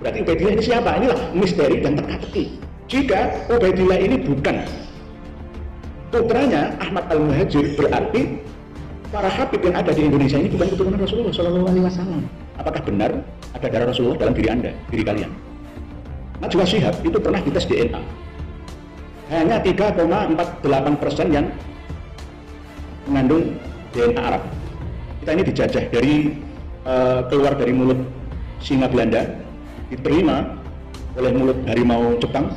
Berarti Ubaidillah ini siapa? Inilah misteri dan teka-teki. Jika Ubaidillah ini bukan putranya Ahmad Al-Muhajir, berarti para habib yang ada di Indonesia ini bukan keturunan Rasulullah Shallallahu Alaihi Wasallam. Apakah benar ada darah Rasulullah dalam diri anda, diri kalian? Najwa Shihab itu pernah dites DNA. Hanya 3,48 persen yang mengandung DNA Arab. Kita ini dijajah dari uh, keluar dari mulut singa Belanda, diterima oleh mulut harimau Jepang,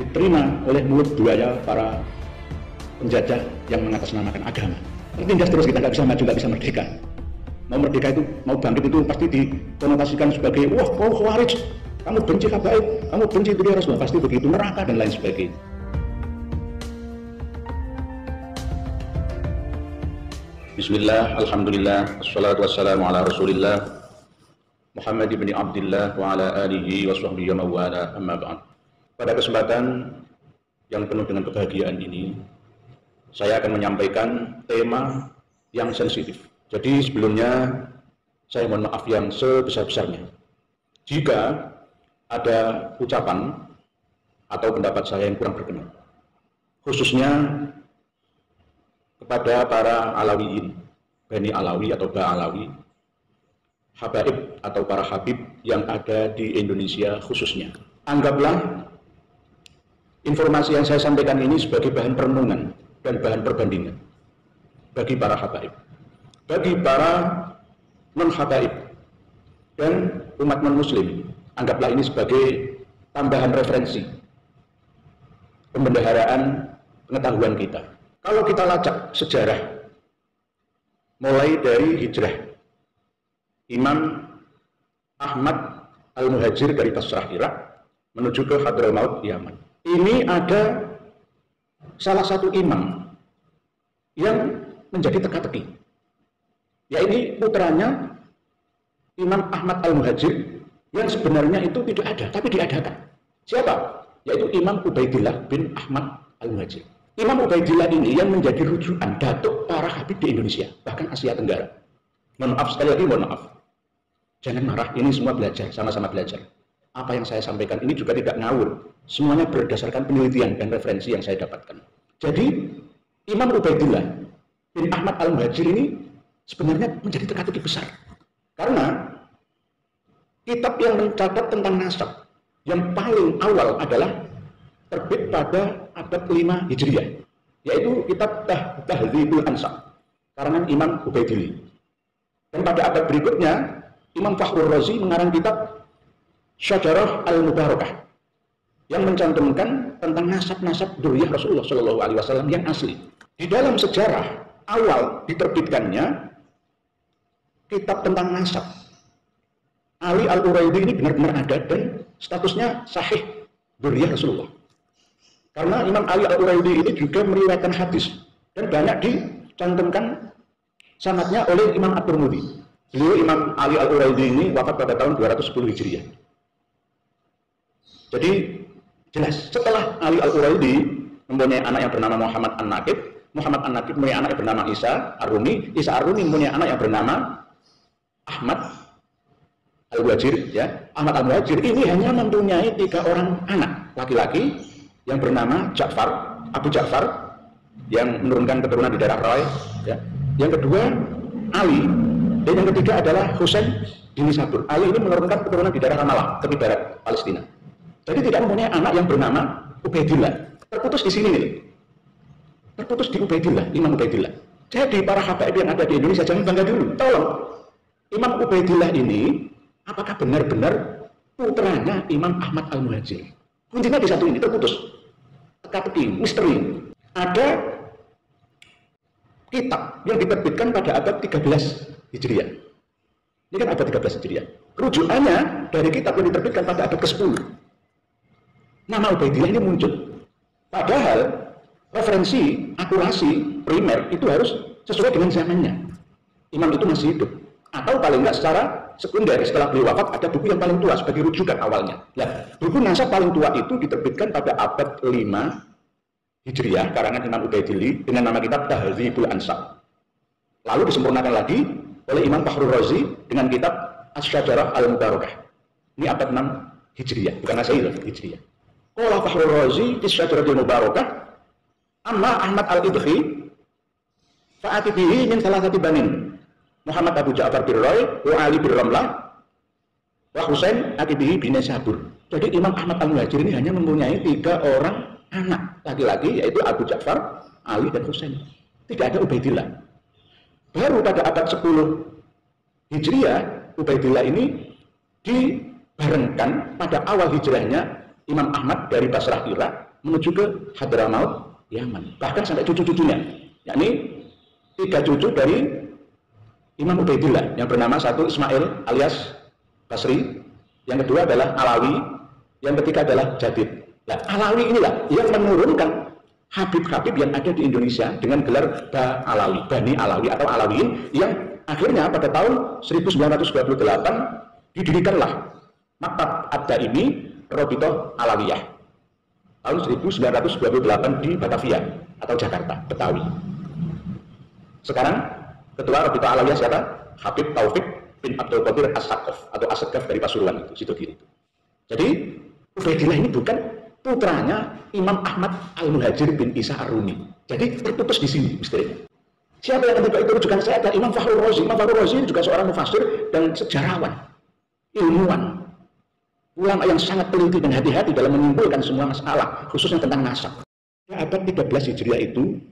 diterima oleh mulut buaya para penjajah yang mengatasnamakan agama. Tertindas terus kita nggak bisa maju, nggak bisa merdeka. Mau merdeka itu, mau bangkit itu pasti dikonotasikan sebagai wah kau khawarij, kamu benci kabaib, kamu benci itu dia Rasulullah, pasti begitu neraka dan lain sebagainya. Bismillah, Alhamdulillah, wassalamu ala rasulillah Muhammad ibn Abdullah wa ala alihi wa sahbihi wa amma ba'd. Pada kesempatan yang penuh dengan kebahagiaan ini Saya akan menyampaikan tema yang sensitif. Jadi sebelumnya saya mohon maaf yang sebesar-besarnya. Jika ada ucapan atau pendapat saya yang kurang berkenan Khususnya kepada para Alawiyin, Bani Alawi atau Ba Alawi, Habaib atau para Habib yang ada di Indonesia khususnya. Anggaplah informasi yang saya sampaikan ini sebagai bahan perenungan dan bahan perbandingan bagi para Habaib, bagi para non-Habaib dan umat non-Muslim. Anggaplah ini sebagai tambahan referensi pembendaharaan pengetahuan kita kalau kita lacak sejarah mulai dari hijrah Imam Ahmad Al-Muhajir dari Basrah Irak menuju ke Hadramaut Yaman. Ini ada salah satu imam yang menjadi teka-teki. Ya ini putranya Imam Ahmad Al-Muhajir yang sebenarnya itu tidak ada, tapi diadakan. Siapa? Yaitu Imam Ubaidillah bin Ahmad Al-Muhajir. Imam Ubaidillah ini yang menjadi rujukan datuk para habib di Indonesia, bahkan Asia Tenggara. Mohon maaf sekali lagi, mohon maaf. Jangan marah, ini semua belajar, sama-sama belajar. Apa yang saya sampaikan ini juga tidak ngawur. Semuanya berdasarkan penelitian dan referensi yang saya dapatkan. Jadi, Imam Ubaidillah bin Ahmad Al-Muhajir ini sebenarnya menjadi teka-teki besar. Karena kitab yang mencatat tentang nasab yang paling awal adalah terbit pada abad kelima Hijriah, yaitu kitab Tah Ansab, karangan Imam Ubaidillah. Dan pada abad berikutnya, Imam Fakhrul Razi mengarang kitab Syajarah Al-Mubarakah yang mencantumkan tentang nasab-nasab duriyah Rasulullah Shallallahu Alaihi Wasallam yang asli. Di dalam sejarah awal diterbitkannya kitab tentang nasab. Ali Al-Uraidi ini benar-benar ada dan statusnya sahih duriyah Rasulullah. Karena Imam Ali Al-Uraidi ini juga meriwayatkan hadis dan banyak dicantumkan sanatnya oleh Imam Mudi. Beliau Imam Ali Al-Uraidi ini wafat pada tahun 210 Hijriah. Jadi jelas setelah Ali Al-Uraidi mempunyai anak yang bernama Muhammad An-Nakib, Muhammad An-Nakib mempunyai anak yang bernama Isa Ar-Rumi, Isa Ar-Rumi mempunyai anak yang bernama Ahmad Al-Wajir ya. Ahmad Al-Wajir ini hanya mempunyai tiga orang anak laki-laki yang bernama Ja'far, Abu Ja'far yang menurunkan keturunan di daerah Roy. Ya. Yang kedua Ali dan yang ketiga adalah Husain bin Sabur. Ali ini menurunkan keturunan di daerah Ramallah, tepi barat Palestina. Jadi tidak mempunyai anak yang bernama Ubaidillah. Terputus di sini nih. Terputus di Ubaidillah, Imam Ubaidillah. Jadi para habaib yang ada di Indonesia jangan bangga dulu. Tolong. Imam Ubaidillah ini apakah benar-benar putranya Imam Ahmad Al-Muhajir? Kuncinya di satu ini terputus teka-teki, misteri. Ada kitab yang diterbitkan pada abad 13 Hijriah. Ini kan abad 13 Hijriah. Rujukannya dari kitab yang diterbitkan pada abad ke-10. Nama Ubaidillah ini muncul. Padahal referensi, akurasi, primer itu harus sesuai dengan zamannya. Imam itu masih hidup. Atau paling enggak secara sekunder setelah beliau wafat ada buku yang paling tua sebagai rujukan awalnya. Nah, buku nasab paling tua itu diterbitkan pada abad 5 Hijriah karangan Imam Ubaidillah dengan nama kitab Tahzibul Ansab. Lalu disempurnakan lagi oleh Imam Fakhrul Razi dengan kitab Asy-Syajarah Al-Mubarakah. Ini abad 6 Hijriyah, bukan Masehi loh, Hijriyah. Qala Fahrul Razi fi Syajaratil Mubarakah amma Ahmad Al-Idhi fa'ati bihi min salah satu banin Muhammad Abu Ja'far bin Roy wa Ali bin Ramlah wa Husain akibihi bin Sabur. Jadi Imam Ahmad Al-Muhajir ini hanya mempunyai tiga orang anak laki-laki yaitu Abu Ja'far, Ali dan Husain. Tidak ada Ubaidillah. Baru pada abad 10 Hijriah, Ubaidillah ini dibarengkan pada awal hijrahnya Imam Ahmad dari Basrah Irak menuju ke Hadramaut Yaman. Bahkan sampai cucu-cucunya. yakni tiga cucu dari Imam Ubaidillah yang bernama satu Ismail alias Basri, yang kedua adalah Alawi, yang ketiga adalah Jadid. Nah, Alawi inilah yang menurunkan Habib-Habib yang ada di Indonesia dengan gelar Ba Alawi, Bani Alawi atau Alawiin yang akhirnya pada tahun 1928 didirikanlah Maktab Ad-Daimi Robito Alawiyah tahun 1928 di Batavia atau Jakarta, Betawi. Sekarang ketua Robito Alawiyah siapa? Habib Taufik bin Abdul Qadir as atau as dari Pasuruan itu, situ kiri. Jadi Ubaidillah ini bukan putranya Imam Ahmad Al-Muhajir bin Isa Ar-Rumi. Jadi terputus di sini misterinya. Siapa yang ketika itu rujukan saya adalah Imam Fahrul Razi. Imam Fahrul Razi juga seorang mufasir dan sejarawan, ilmuwan, ulama yang sangat teliti dan hati-hati dalam menyimpulkan semua masalah, khususnya tentang nasab. Pada abad 13 Hijriah itu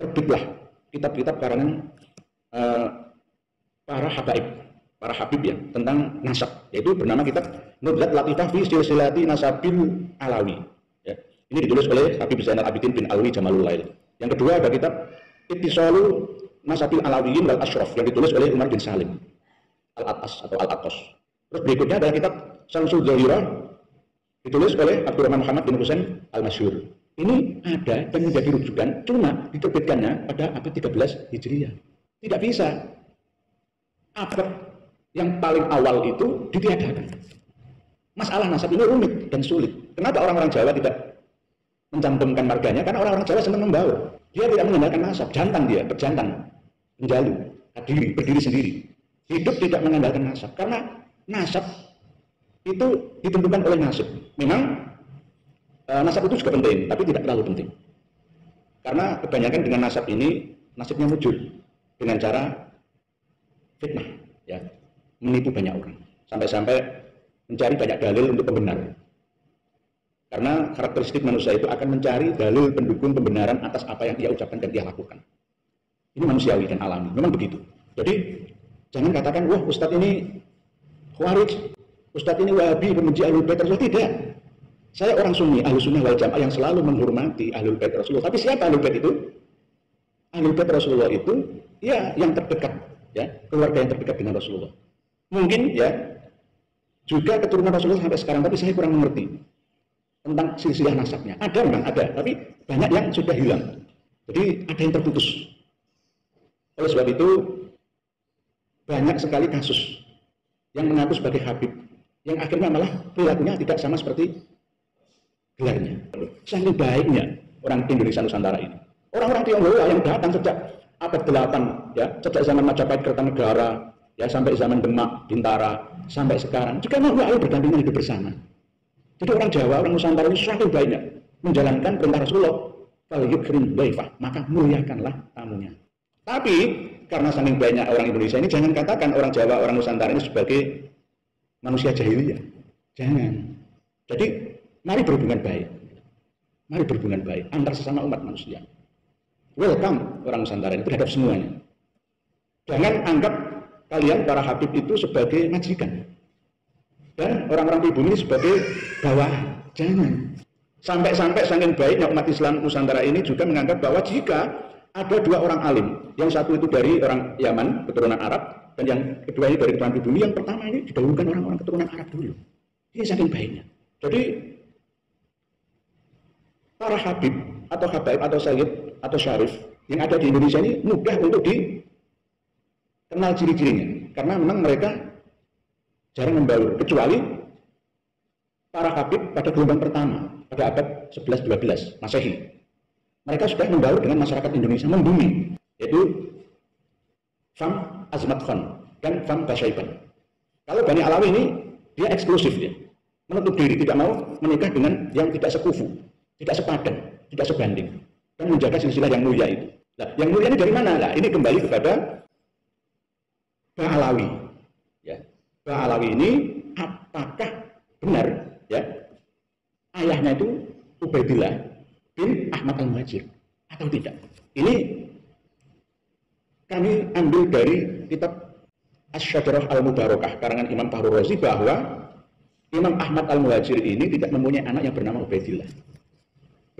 terbitlah kitab-kitab karangan uh, para habaib, para habib ya tentang nasab, yaitu bernama kitab Nudlat Latifah fi Silsilati Nasabil Alawi. Ini ditulis oleh Habib Zainal Abidin bin Alwi Jamalul Lail. Yang kedua ada kitab Ittisalu Nasabil Alawiyin wal Ashraf yang ditulis oleh Umar bin Salim Al-Atas atau Al-Atos. Terus berikutnya adalah kitab Samsul Zahira ditulis oleh Abdurrahman Muhammad bin Husain Al-Masyhur. Ini ada dan menjadi rujukan, cuma diterbitkannya pada abad 13 Hijriah. Tidak bisa. Abad yang paling awal itu ditiadakan. Masalah nasab ini rumit dan sulit. Kenapa orang-orang Jawa tidak mencantumkan marganya karena orang-orang Jawa senang membawa. Dia tidak mengandalkan nasab, jantan dia, berjantan, menjalu, berdiri, berdiri sendiri. Hidup tidak mengandalkan nasab karena nasab itu ditentukan oleh nasib. Memang e, nasab itu juga penting, tapi tidak terlalu penting. Karena kebanyakan dengan nasab ini nasibnya muncul dengan cara fitnah, ya, menipu banyak orang, sampai-sampai mencari banyak dalil untuk pembenar. Karena karakteristik manusia itu akan mencari dalil pendukung pembenaran atas apa yang dia ucapkan dan dia lakukan. Ini manusiawi dan alami, memang begitu. Jadi jangan katakan, wah Ustadz ini khawarij, Ustadz ini wahabi, membenci ahlul bait Rasulullah. Tidak. Saya orang sunni, ahlu sunnah wal jamaah yang selalu menghormati ahlul bait Rasulullah. Tapi siapa ahlul bait itu? Ahlul bait Rasulullah itu ya yang terdekat, ya keluarga yang terdekat dengan Rasulullah. Mungkin ya juga keturunan Rasulullah sampai sekarang, tapi saya kurang mengerti tentang silsilah nasabnya. Ada memang ada, tapi banyak yang sudah hilang. Jadi ada yang terputus. Oleh sebab itu banyak sekali kasus yang mengaku sebagai Habib yang akhirnya malah perilakunya tidak sama seperti gelarnya. Sangat baiknya orang Indonesia Nusantara ini. Orang-orang Tionghoa yang datang sejak abad 8 ya, sejak zaman Majapahit Kertanegara ya sampai zaman Demak, Bintara sampai sekarang juga mau berdampingan hidup bersama. Jadi orang Jawa, orang Nusantara ini semakin banyak menjalankan perintah Rasulullah. Falyukrim baifah, maka muliakanlah tamunya. Tapi karena saking banyak orang Indonesia ini jangan katakan orang Jawa, orang Nusantara ini sebagai manusia jahiliyah. Jangan. Jadi mari berhubungan baik. Mari berhubungan baik antar sesama umat manusia. Welcome orang Nusantara ini terhadap semuanya. Jangan anggap kalian para habib itu sebagai majikan dan orang-orang pribumi sebagai bawahan. Jangan. Sampai-sampai saking baiknya umat Islam Nusantara ini juga menganggap bahwa jika ada dua orang alim, yang satu itu dari orang Yaman, keturunan Arab, dan yang kedua ini dari keturunan pribumi, yang pertama ini didahulukan orang-orang keturunan Arab dulu. Ini saking baiknya. Jadi para habib atau habaib atau sayyid atau syarif yang ada di Indonesia ini mudah untuk dikenal ciri-cirinya karena memang mereka jarang membaur kecuali para habib pada gelombang pertama pada abad 11-12 Masehi. Mereka sudah membaur dengan masyarakat Indonesia membumi yaitu Fam Azmat Khan dan Fam Basyaiban. Kalau Bani Alawi ini Dia eksklusif dia. Menutup diri, tidak mau menikah dengan yang tidak sekufu, tidak sepadan, tidak sebanding. Dan menjaga silsilah yang mulia itu. Nah, yang mulia ini dari mana? Nah, ini kembali kepada Ba'alawi. Ba'alawi ini apakah benar ya ayahnya itu Ubaidillah bin Ahmad al-Muhajir atau tidak? Ini kami ambil dari kitab Asy-Syajarah Al-Mubarakah karangan Imam Fahru Razi bahwa Imam Ahmad Al-Muhajir ini tidak mempunyai anak yang bernama Ubaidillah.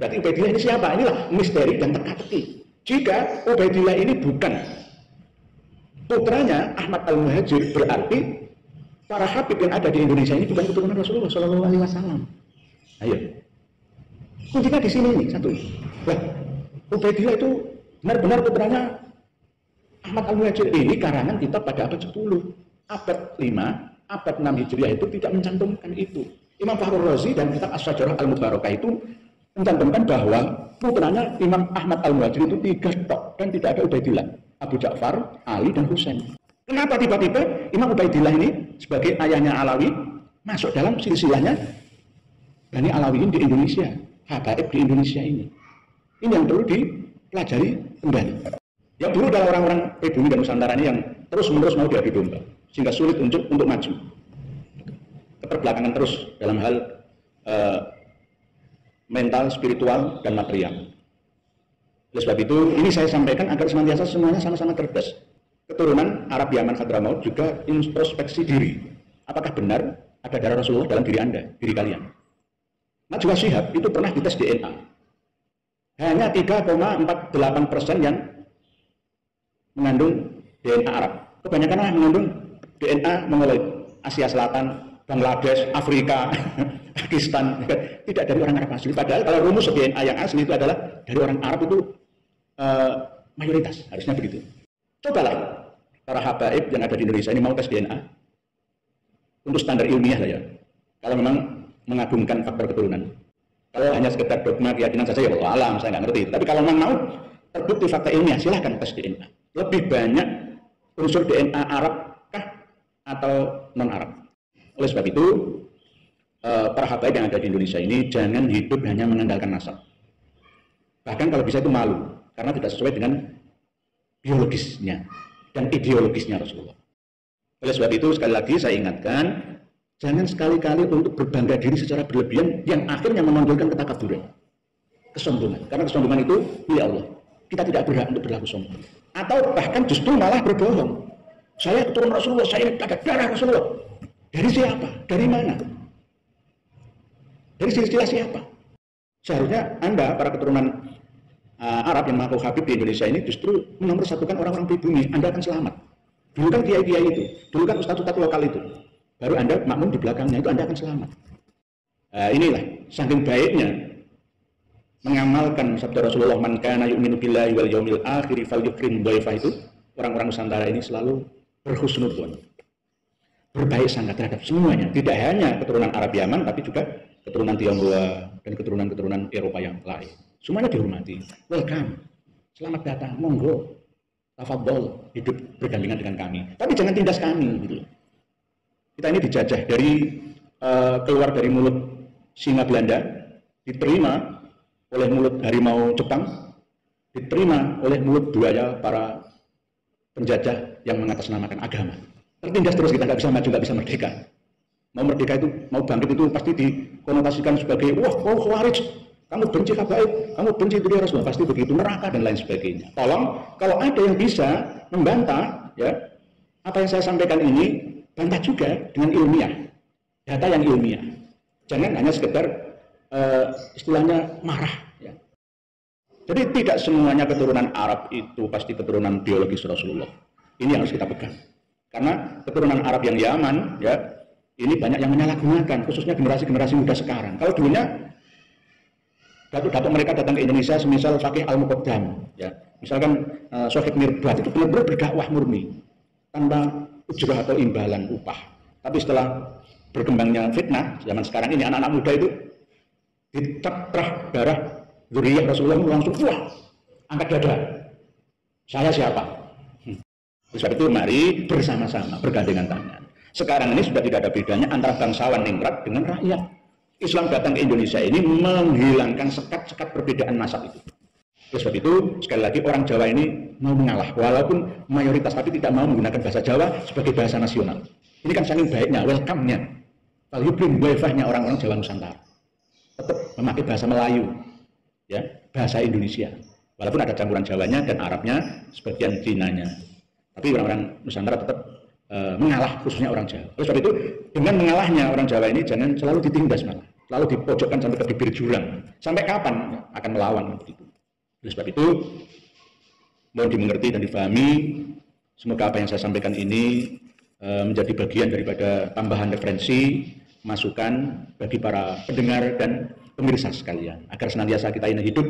Berarti Ubaidillah ini siapa? Inilah misteri dan teka-teki. Jika Ubaidillah ini bukan putranya Ahmad Al-Muhajir berarti para habib yang ada di Indonesia ini bukan keturunan Rasulullah Shallallahu Alaihi Wasallam. Ayo, kuncinya di sini ini satu. Nah, Ubaidillah itu benar-benar putranya Ahmad Al-Muhajir ini karangan kita pada abad 10, abad 5, abad 6 Hijriah itu tidak mencantumkan itu. Imam Fakhrul Razi dan kitab As-Sajarah Al-Mubarakah itu mencantumkan bahwa putranya Imam Ahmad Al-Muhajir itu tiga tok dan tidak ada Ubaidillah. Abu Ja'far, Ali, dan Husain. Kenapa tiba-tiba Imam Ubaidillah ini sebagai ayahnya Alawi masuk dalam silsilahnya Bani Alawiin di Indonesia, Habaib di Indonesia ini. Ini yang perlu dipelajari kembali. Yang dulu adalah orang-orang pribumi dan Nusantara ini yang terus-menerus mau diadu domba, sehingga sulit untuk untuk maju. Keterbelakangan terus dalam hal uh, mental, spiritual, dan material. Oleh sebab itu, ini saya sampaikan agar senantiasa semuanya sama-sama cerdas. Keturunan Arab Yaman Hadramaut juga introspeksi diri. Apakah benar ada darah Rasulullah dalam diri Anda, diri kalian? Najwa Shihab itu pernah dites DNA. Hanya 3,48 persen yang mengandung DNA Arab. Kebanyakan mengandung DNA Mongoloid, Asia Selatan, Bangladesh, Afrika, Pakistan, tidak dari orang Arab asli. Padahal kalau rumus DNA yang asli itu adalah dari orang Arab itu uh, mayoritas, harusnya begitu. Cobalah para habaib yang ada di Indonesia ini mau tes DNA untuk standar ilmiah saja. Kalau memang mengagungkan faktor keturunan. Kalau hanya sekedar dogma keyakinan saja ya Allah alam, saya nggak ngerti. Tapi kalau memang mau terbukti fakta ilmiah, silahkan tes DNA lebih banyak unsur DNA Arab kah atau non Arab. Oleh sebab itu eh, para habaib yang ada di Indonesia ini jangan hidup hanya mengandalkan nasab. Bahkan kalau bisa itu malu karena tidak sesuai dengan biologisnya dan ideologisnya Rasulullah. Oleh sebab itu sekali lagi saya ingatkan jangan sekali-kali untuk berbangga diri secara berlebihan yang akhirnya menonjolkan ketakaburan, kesombongan. Karena kesombongan itu milik Allah. Kita tidak berhak untuk berlaku sombong atau bahkan justru malah berbohong. Saya keturunan Rasulullah, saya ada darah Rasulullah. Dari siapa? Dari mana? Dari silsilah siapa? Seharusnya Anda, para keturunan uh, Arab yang mengaku Habib di Indonesia ini justru satukan orang-orang pribumi. Anda akan selamat. Dulu kan kiai-kiai itu, dulu kan ustadz-ustadz lokal itu. Baru Anda makmum di belakangnya itu Anda akan selamat. Uh, inilah, saking baiknya mengamalkan sabda Rasulullah man kana yu'minu billahi wal yaumil akhir falyukrim dhaifah itu orang-orang Nusantara ini selalu berhusnudzon berbaik sangka terhadap semuanya tidak hanya keturunan Arab Yaman tapi juga keturunan Tionghoa dan keturunan-keturunan Eropa yang lain semuanya dihormati welcome. Selamat datang monggo. Tafadhol hidup berdampingan dengan kami. Tapi jangan tindas kami gitu kita ini dijajah dari uh, keluar dari mulut singa Belanda diterima oleh mulut harimau Jepang, diterima oleh mulut buaya para penjajah yang mengatasnamakan agama. Tertindas terus kita nggak bisa maju, nggak bisa merdeka. Mau merdeka itu, mau bangkit itu pasti dikonotasikan sebagai wah kau khawarij, kamu benci kabaib, kamu benci itu dia Rasulullah, pasti begitu, neraka dan lain sebagainya. Tolong, kalau ada yang bisa membantah, ya, apa yang saya sampaikan ini, bantah juga dengan ilmiah, data yang ilmiah. Jangan hanya sekedar uh, istilahnya marah. Ya. Jadi tidak semuanya keturunan Arab itu pasti keturunan biologis Rasulullah. Ini yang harus kita pegang. Karena keturunan Arab yang Yaman, ya, ini banyak yang menyalahgunakan, khususnya generasi-generasi muda sekarang. Kalau dulunya datuk-datuk mereka datang ke Indonesia, semisal Fakih Al-Muqaddam, ya, misalkan uh, Sohib Mirbat itu benar-benar berdakwah murni, tanpa ujrah atau imbalan upah. Tapi setelah berkembangnya fitnah, zaman sekarang ini anak-anak muda itu ditetrah darah zuriyah Rasulullah langsung wah angkat dada saya siapa hmm. sebab itu mari bersama-sama bergandengan tangan Sekarang ini sudah tidak ada bedanya antara bangsawan ningrat dengan rakyat. Islam datang ke Indonesia ini menghilangkan sekat-sekat perbedaan masa itu. Oleh sebab itu, sekali lagi orang Jawa ini mau mengalah, walaupun mayoritas tapi tidak mau menggunakan bahasa Jawa sebagai bahasa nasional. Ini kan saking baiknya, welcome-nya, valuable wifi-nya orang-orang Jawa Nusantara. Tetap memakai bahasa Melayu, ya bahasa Indonesia. Walaupun ada campuran Jawanya dan Arabnya, sebagian Cinanya. Tapi orang-orang Nusantara tetap uh, mengalah, khususnya orang Jawa. Oleh sebab itu, dengan mengalahnya orang Jawa ini jangan selalu ditindas malah. Selalu dipojokkan sampai ke bibir jurang. Sampai kapan akan melawan begitu. Oleh sebab itu, mohon dimengerti dan difahami, semoga apa yang saya sampaikan ini uh, menjadi bagian daripada tambahan referensi, masukan bagi para pendengar dan pemirsa sekalian. Agar senantiasa kita ini hidup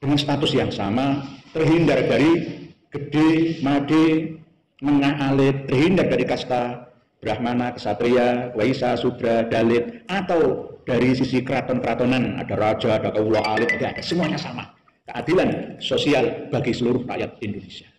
dengan status yang sama, terhindar dari gede, made, menengah alit, terhindar dari kasta Brahmana, Kesatria, Waisa, Sudra, Dalit, atau dari sisi keraton-keratonan, ada raja, ada kaula alit, ada, ada semuanya sama. Keadilan sosial bagi seluruh rakyat Indonesia.